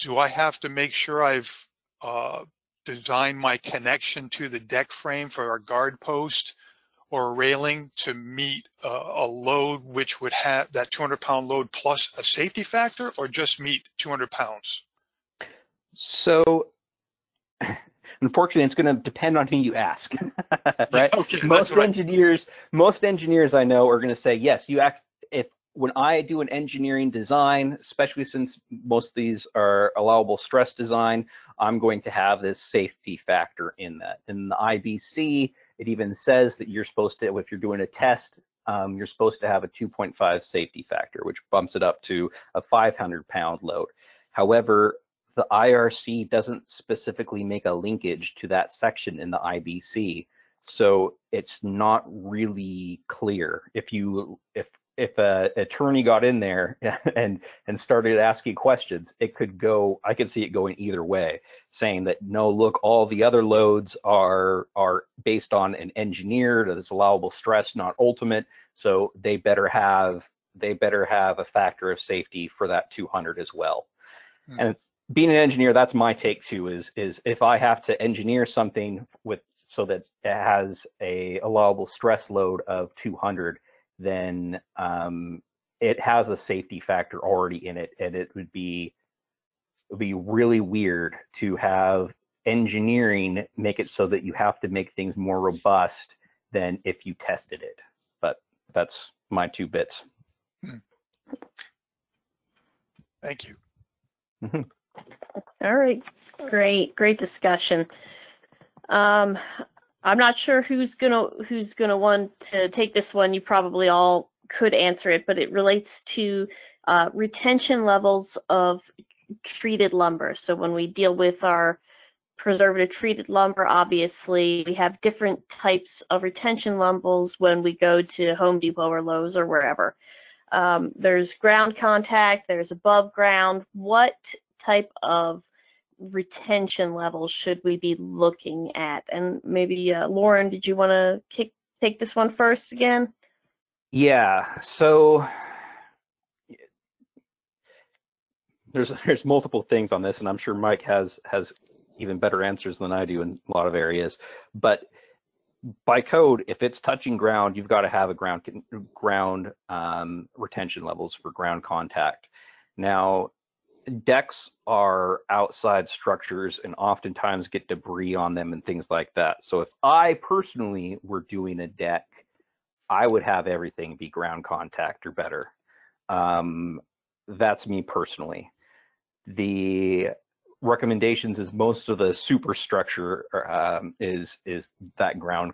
do I have to make sure I've uh, designed my connection to the deck frame for a guard post or a railing to meet a, a load which would have that 200 pound load plus a safety factor or just meet 200 pounds? So unfortunately, it's going to depend on who you ask, right? Okay, most what I- engineers, most engineers I know are going to say yes. You act if when I do an engineering design, especially since most of these are allowable stress design, I'm going to have this safety factor in that. In the IBC, it even says that you're supposed to, if you're doing a test, um, you're supposed to have a 2.5 safety factor, which bumps it up to a 500 pound load. However, the IRC doesn't specifically make a linkage to that section in the IBC. So it's not really clear. If you if if a attorney got in there and and started asking questions, it could go. I could see it going either way, saying that no, look, all the other loads are are based on an engineered, that is allowable stress, not ultimate. So they better have they better have a factor of safety for that 200 as well. Hmm. And being an engineer, that's my take too. Is is if I have to engineer something with so that it has a allowable stress load of 200, then um, it has a safety factor already in it, and it would be it would be really weird to have engineering make it so that you have to make things more robust than if you tested it. But that's my two bits. Thank you. All right, great, great discussion. Um, I'm not sure who's gonna who's gonna want to take this one. You probably all could answer it, but it relates to uh, retention levels of treated lumber. So when we deal with our preservative treated lumber, obviously we have different types of retention levels when we go to Home Depot or Lowe's or wherever. Um, there's ground contact, there's above ground. What type of retention levels should we be looking at? And maybe uh, Loren, did you want to kick take this one first again? Yeah. So there's there's multiple things on this, and I'm sure Mike has has even better answers than I do in a lot of areas. But by code, if it's touching ground, you've got to have a ground ground um, retention levels for ground contact. Now, decks are outside structures and oftentimes get debris on them and things like that. So if I personally were doing a deck, I would have everything be ground contact or better. Um, that's me personally. The recommendations is most of the superstructure um, is is that ground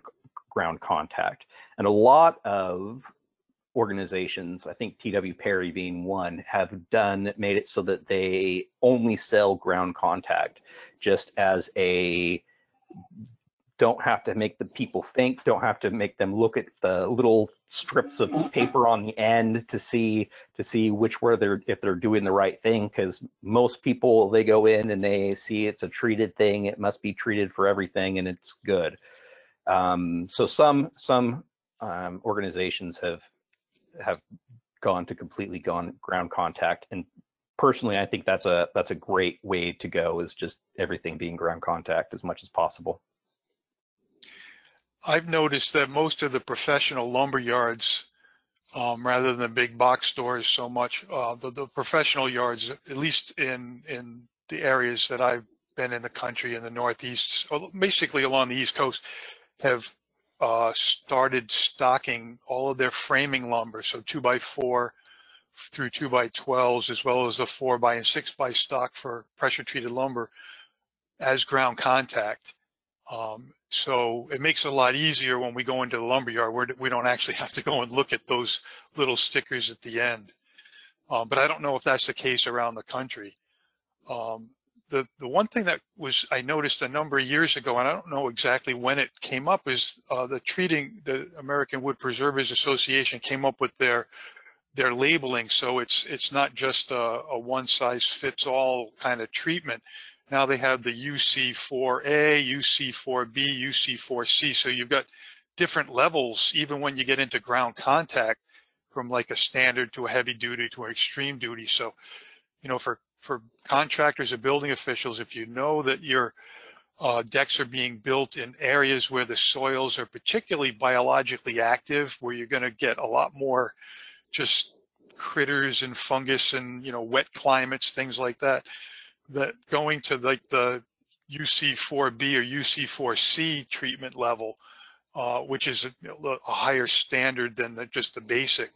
ground contact, and a lot of organizations, I think TW Perry being one, have done made it so that they only sell ground contact, just as a don't have to make the people think, don't have to make them look at the little strips of paper on the end to see to see which where they're if they're doing the right thing because most people they go in and they see it's a treated thing it must be treated for everything and it's good. Um, so some some um, organizations have have gone to completely gone ground contact and personally i think that's a that's a great way to go is just everything being ground contact as much as possible I've noticed that most of the professional lumber yards um, rather than the big box stores so much. Uh, the, the professional yards, at least in in the areas that I've been in the country in the Northeast, basically along the East Coast, have uh, started stocking all of their framing lumber, so two by four through two by 12s, as well as a four by and six by stock for pressure treated lumber as ground contact. Um, so it makes it a lot easier when we go into the lumberyard where we don't actually have to go and look at those little stickers at the end. Um, but I don't know if that's the case around the country. Um, the the one thing that was I noticed a number of years ago, and I don't know exactly when it came up, is uh, the treating the American Wood Preservers Association came up with their their labeling, so it's it's not just a, a one size fits all kind of treatment. Now they have the UC4A, UC4B, UC4C. So you've got different levels, even when you get into ground contact from like a standard to a heavy duty to an extreme duty. So, you know, for, for contractors or building officials, if you know that your uh, decks are being built in areas where the soils are particularly biologically active, where you're going to get a lot more just critters and fungus and, you know, wet climates, things like that that going to like the UC4B or UC4C treatment level, uh, which is a, a, higher standard than the, just the basic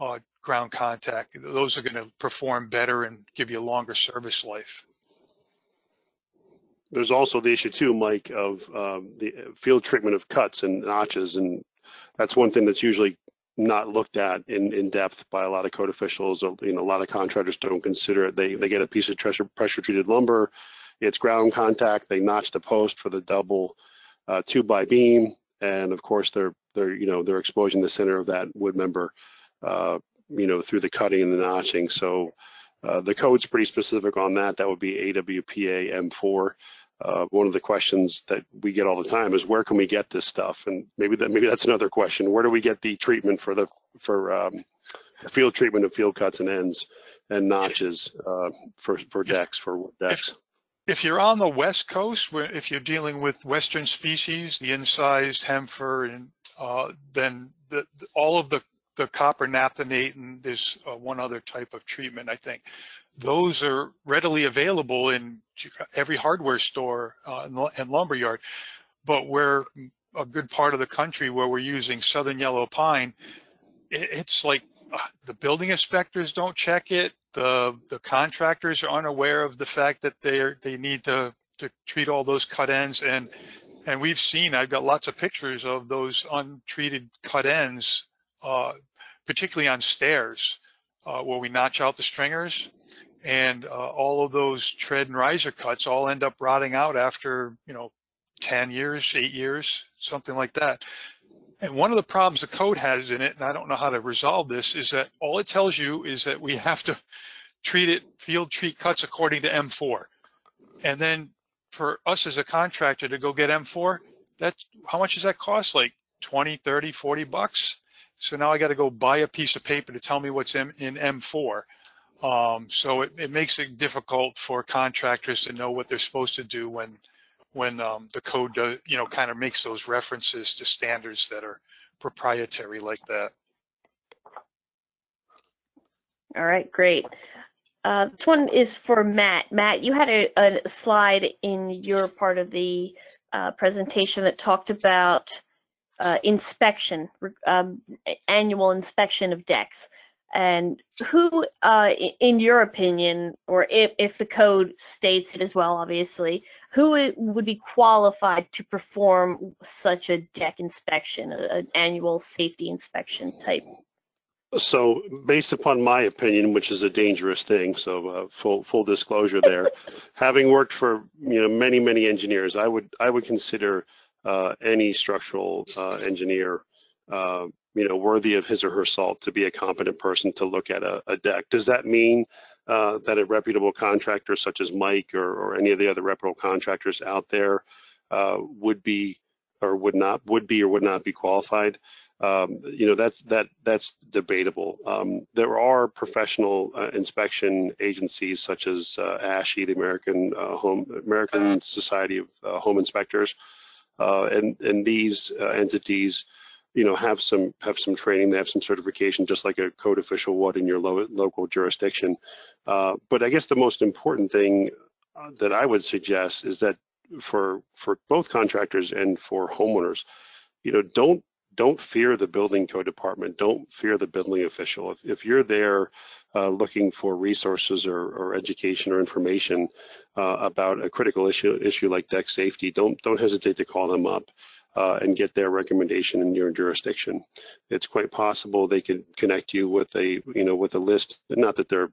uh, ground contact. Those are going to perform better and give you a longer service life. There's also the issue too, Mike, of um, the field treatment of cuts and notches, and that's one thing that's usually not looked at in, in depth by a lot of code officials. You know, a lot of contractors don't consider it. They they get a piece of pressure pressure treated lumber, it's ground contact. They notch the post for the double uh, two by beam, and of course they're they're you know they're exposing the center of that wood member, uh, you know, through the cutting and the notching. So. Uh, the code's pretty specific on that. That would be AWPA M4 uh, one of the questions that we get all the time is where can we get this stuff? And maybe that maybe that's another question. Where do we get the treatment for the for um, field treatment of field cuts and ends and notches uh, for for decks for decks? If, if you're on the west coast, where if you're dealing with western species, the incised hem-fir, and uh, then the, the, all of the the copper naphthenate, and there's uh, one other type of treatment I think those are readily available in every hardware store uh, and lumberyard. But where a good part of the country where we're using southern yellow pine, it's like uh, the building inspectors don't check it. The the contractors are unaware of the fact that they they need to to treat all those cut ends and and we've seen I've got lots of pictures of those untreated cut ends, uh, particularly on stairs uh, where we notch out the stringers and uh, all of those tread and riser cuts all end up rotting out after you know 10 years 8 years something like that. And one of the problems the code has in it and i don't know how to resolve this is that all it tells you is that we have to treat it field treat cuts according to m4 and then for us as a contractor to go get m4 that's how much does that cost? Like 20 30 40 bucks so now i got to go buy a piece of paper to tell me what's in, in m4 um, so it, it makes it difficult for contractors to know what they're supposed to do when when um, the code does, you know, kind of makes those references to standards that are proprietary like that. All right, great. Uh, this one is for Matt. Matt, you had a, a slide in your part of the uh, presentation that talked about uh, inspection, um, annual inspection of decks. And who, uh, in your opinion, or if, if the code states it as well, obviously, who would be qualified to perform such a deck inspection, an annual safety inspection type? So, based upon my opinion, which is a dangerous thing, so uh, full full disclosure there, having worked for you know many many engineers, I would I would consider any structural uh, engineer uh, you know, worthy of his or her salt to be a competent person to look at a, a deck. Does that mean uh, that a reputable contractor such as Mike or, or any of the other reputable contractors out there uh, would be or would not would be or would not be qualified? Um, you know, that's that that's debatable. Um, there are professional uh, inspection agencies such as uh, ASHI, the American uh, Home American Society of uh, Home Inspectors, and and these entities you know, have some have some training, they have some certification, just like a code official would in your lo local jurisdiction. Uh, but I guess the most important thing uh, that I would suggest is that for for both contractors and for homeowners, you know, don't don't fear the building code department. Don't fear the building official. If, if you're there uh, looking for resources or, or education or information uh, about a critical issue issue like deck safety, don't don't hesitate to call them up uh, and get their recommendation in your jurisdiction. It's quite possible they could connect you with a you know with a list. Not that they're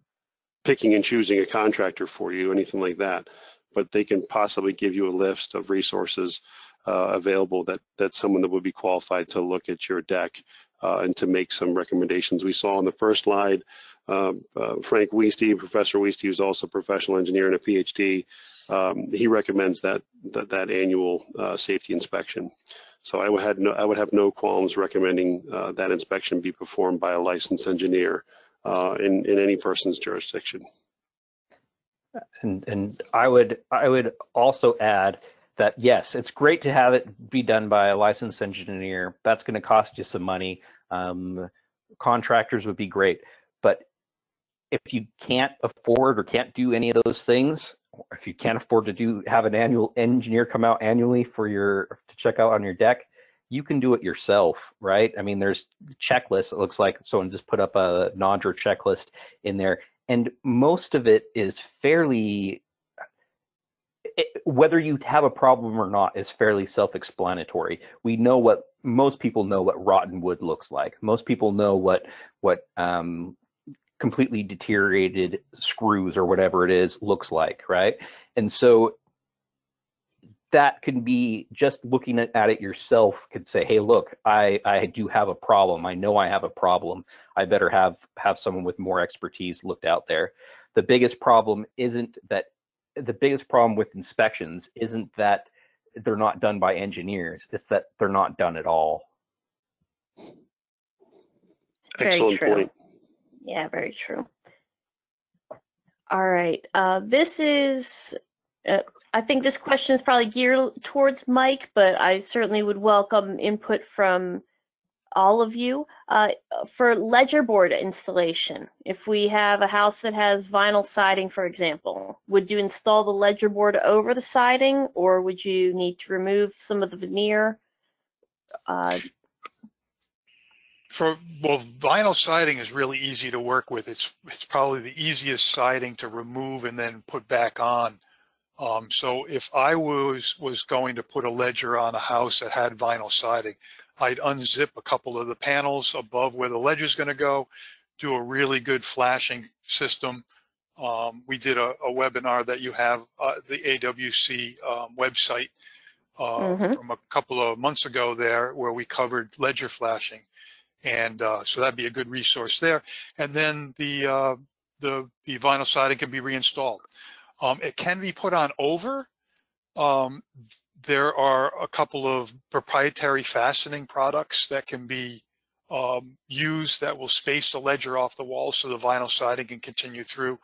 picking and choosing a contractor for you, anything like that, but they can possibly give you a list of resources uh, available that that someone that would be qualified to look at your deck uh, and to make some recommendations. We saw on the first slide, um, uh, Frank Woeste, Professor Woeste, who's also a professional engineer and a PhD, um, he recommends that that, that annual uh, safety inspection. So I would have no I would have no qualms recommending uh, that inspection be performed by a licensed engineer uh, in in any person's jurisdiction. And and I would I would also add that yes, it's great to have it be done by a licensed engineer. That's going to cost you some money. Um, contractors would be great, but if you can't afford or can't do any of those things, if you can't afford to do have an annual engineer come out annually for your to check out on your deck, you can do it yourself, right? I mean, there's checklists. It looks like someone just put up a NADRA checklist in there, and most of it is fairly it, whether you have a problem or not is fairly self-explanatory. We know what most people know what rotten wood looks like. Most people know what what um, completely deteriorated screws or whatever it is looks like, right? And so that can be just looking at, it yourself could say, hey, look, I, I do have a problem. I know I have a problem. I better have have someone with more expertise looked out there. The biggest problem isn't that the biggest problem with inspections isn't that they're not done by engineers. It's that they're not done at all. Very Excellent true. point. Yeah, very true. All right. Uh, this is, uh, I think this question is probably geared towards Mike, but I certainly would welcome input from all of you. Uh, for ledger board installation, if we have a house that has vinyl siding, for example, would you install the ledger board over the siding or would you need to remove some of the veneer? Uh, For, well, vinyl siding is really easy to work with. It's, it's probably the easiest siding to remove and then put back on. Um, so if I was, was going to put a ledger on a house that had vinyl siding, I'd unzip a couple of the panels above where the ledger is going to go, do a really good flashing system. Um, we did a, a, webinar that you have, uh, the AWC um, website uh, Mhm. from a couple of months ago there where we covered ledger flashing. And uh, so that'd be a good resource there. And then the, uh, the, the vinyl siding can be reinstalled. Um, it can be put on over. Um, there are a couple of proprietary fastening products that can be um, used that will space the ledger off the wall so the vinyl siding can continue through.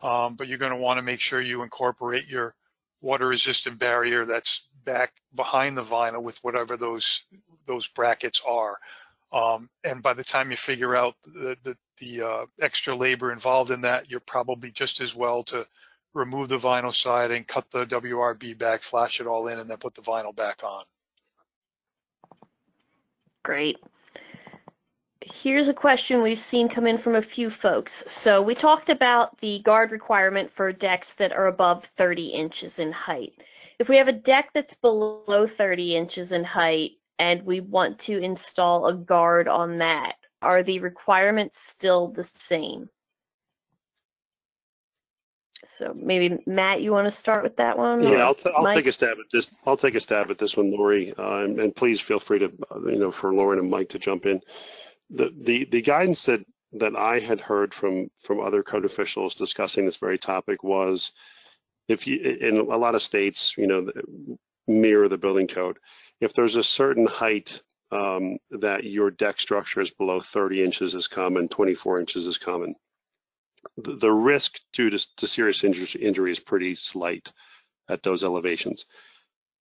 Um, but you're going to want to make sure you incorporate your water resistant barrier that's back behind the vinyl with whatever those those brackets are. Um, and by the time you figure out the, the, the uh, extra labor involved in that, you're probably just as well to remove the vinyl siding, cut the WRB back, flash it all in, and then put the vinyl back on. Great. Here's a question we've seen come in from a few folks. So we talked about the guard requirement for decks that are above 30 inches in height. If we have a deck that's below 30 inches in height and we want to install a guard on that, are the requirements still the same? So maybe Matt, you want to start with that one? Yeah, I'll, t- I'll Mike? take a stab at this. I'll take a stab at this one, Lori, uh, and, and please feel free to, uh, you know, for Loren and Mike to jump in. The the the guidance that that I had heard from from other code officials discussing this very topic was, if you in a lot of states, you know, mirror the building code. If there's a certain height um, that your deck structure is below 30 inches is common, 24 inches is common the, risk due to, to serious injury, injury is pretty slight at those elevations.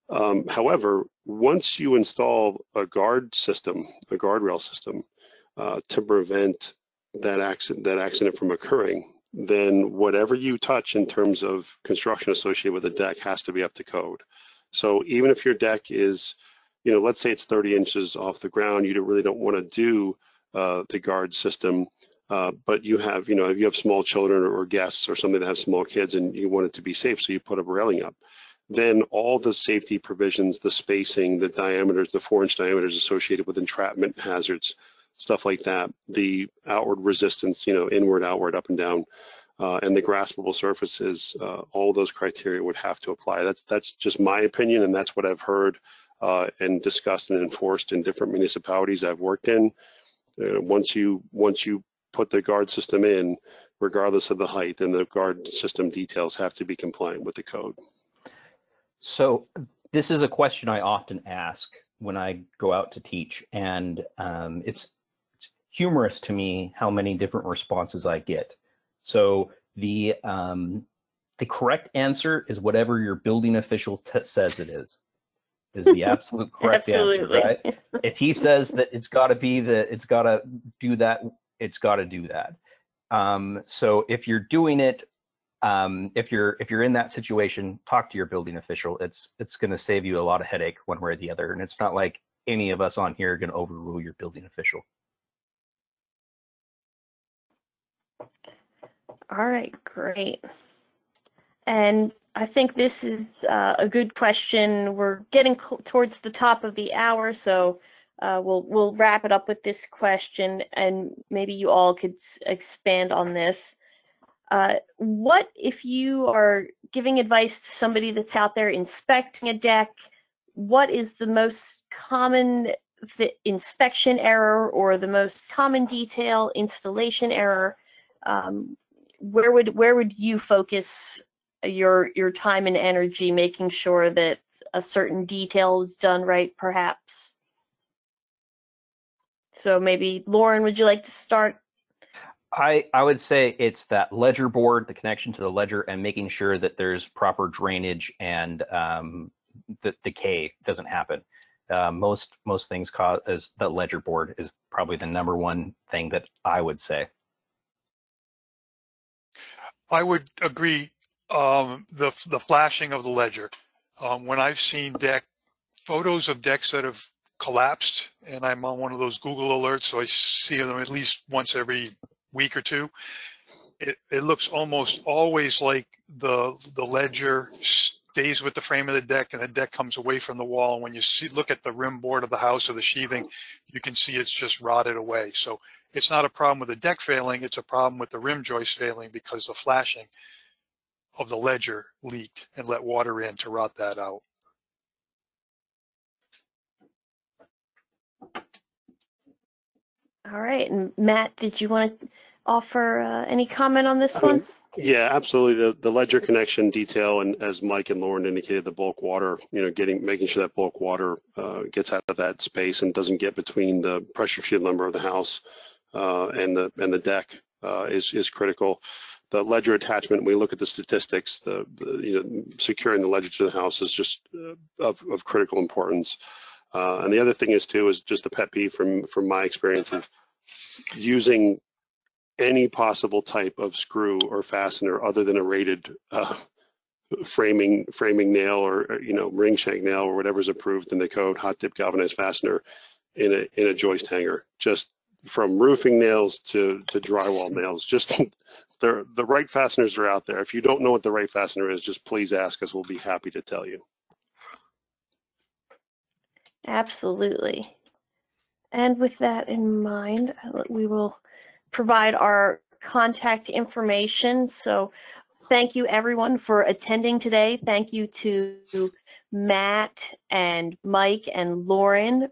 Um, however, once you install a guard system, a guardrail system, uh, to prevent that accident, that accident from occurring, then whatever you touch in terms of construction associated with the deck has to be up to code. So even if your deck is, you know, let's say it's 30 inches off the ground, you don't, really don't want to do uh, the guard system, uh, but you have, you know, if you have small children or guests or somebody that have small kids and you want it to be safe, so you put a railing up, then all the safety provisions, the spacing, the diameters, the four inch diameters associated with entrapment hazards, stuff like that, the outward resistance, you know, inward, outward, up and down, uh, and the graspable surfaces, uh, all those criteria would have to apply. That's that's just my opinion, and that's what I've heard uh, and discussed and enforced in different municipalities I've worked in. Uh, once you once you put the guard system in, regardless of the height, then the guard system details have to be compliant with the code. So this is a question I often ask when I go out to teach, and um, it's, it's humorous to me how many different responses I get. So the um, the correct answer is whatever your building official says it is. Is the absolute correct Absolutely. answer, right? If he says that it's got to be the, it's got to do that, it's got to do that. Um, so if you're doing it, um, if you're if you're in that situation, talk to your building official. It's it's going to save you a lot of headache one way or the other, and it's not like any of us on here are going to overrule your building official. All right, great. And I think this is uh, a good question. We're getting towards the top of the hour, so uh, we'll we'll wrap it up with this question, and maybe you all could expand on this. Uh, what if you are giving advice to somebody that's out there inspecting a deck? What is the most common th- inspection error or the most common detail installation error? Um, where would where would you focus your your time and energy making sure that a certain detail is done right perhaps so maybe Loren would you like to start I, I would say it's that ledger board, the connection to the ledger, and making sure that there's proper drainage and um, the decay doesn't happen. Uh, most most things cause is the ledger board is probably the number one thing that I would say. I would agree. Um, the the flashing of the ledger. Um, when I've seen deck photos of decks that have collapsed, and I'm on one of those Google alerts, so I see them at least once every week or two. It it looks almost always like the the ledger stays with the frame of the deck, and the deck comes away from the wall. And when you see look at the rim board of the house or the sheathing, you can see it's just rotted away. So it's not a problem with the deck failing, it's a problem with the rim joist failing because the flashing of the ledger leaked and let water in to rot that out. All right and matt did you want to offer uh, any comment on this one Yeah, absolutely. The the ledger connection detail, and as Mike and Loren indicated, the bulk water. You know, getting making sure that bulk water uh, gets out of that space and doesn't get between the pressure treated lumber of the house uh, and the and the deck uh, is is critical. The ledger attachment. We look at the statistics. The, the you know securing the ledger to the house is just uh, of of critical importance. Uh, and the other thing is too is just a pet peeve from from my experience of using any possible type of screw or fastener other than a rated uh, framing framing nail or, or, you know ring shank nail or whatever's approved in the code hot dip galvanized fastener in a in a joist hanger. Just from roofing nails to to drywall nails just the the right fasteners are out there. If you don't know what the right fastener is just please ask us. We'll be happy to tell you absolutely and with that in mind we will provide our contact information. So thank you everyone for attending today. Thank you to Matt and Mike and Loren